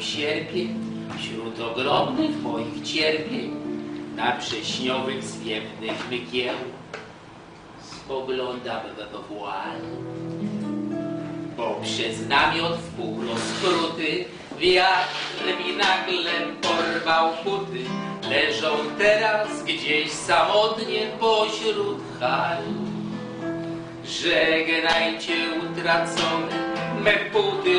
sierpień, wśród ogromnych moich cierpień, na prześniowych, zwiewnych mgieł, spoglądam we włal. Bo przez namiot w pół rozkruty wiatr mi nagle porwał buty. Leżą teraz gdzieś samotnie pośród hal. Żegnajcie utracone, me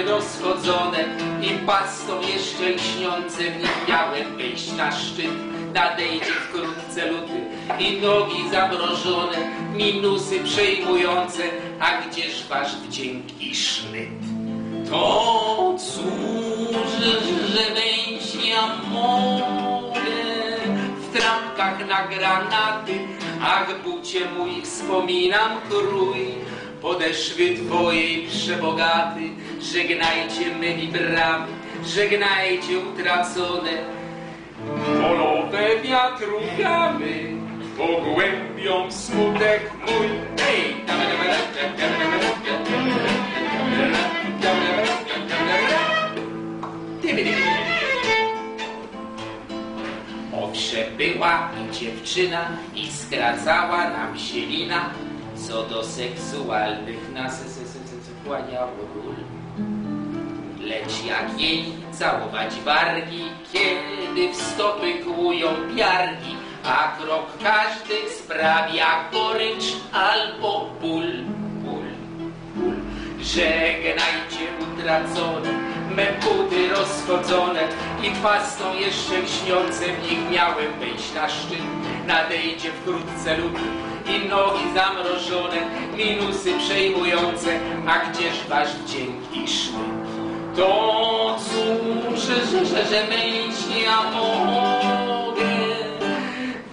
rozchodzone i pastą jeszcze lśniące w nich miałem wejść na szczyt. Nadejdzie wkrótce luty i nogi zamrożone, minusy przejmujące, a gdzież wasz wdzięk i sznyt? To cóż, że wejść ja mogę w trampkach na granaty, ach bucie mój wspominam krój, podeszwy twojej przebogaty, żegnajcie myli bramy, żegnajcie utracone, polowe wiatru gamy, pogłębią smutek mój. Hej! Owszem była i dziewczyna i skracała nam się co do seksualnych nas s- s- s- wchłaniało ról. Lecz jak jej całować wargi, kiedy w stopy kłują piargi, a krok każdy sprawia gorycz albo ból, ból, ból. Żegnajcie utracone, me buty rozchodzone i pastą jeszcze lśniące w nich miałem wejść na szczyt. Nadejdzie wkrótce lód i nogi zamrożone, minusy przejmujące, a gdzież wasz wdzięk i sznyt? To cóż, że, że, że myśl ja mogę.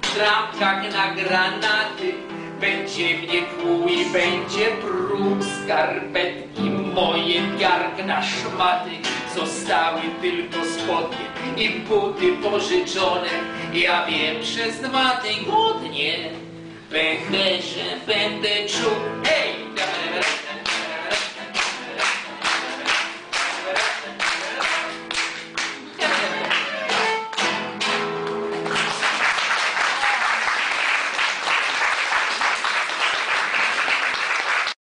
W trampkach na granaty będzie mnie kłuł i będzie pruł skarpetki moje piargna szmaty zostały tylko spodnie i buty pożyczone. Ja wiem przez dwa tygodnie pęcherze będę czuł. Hej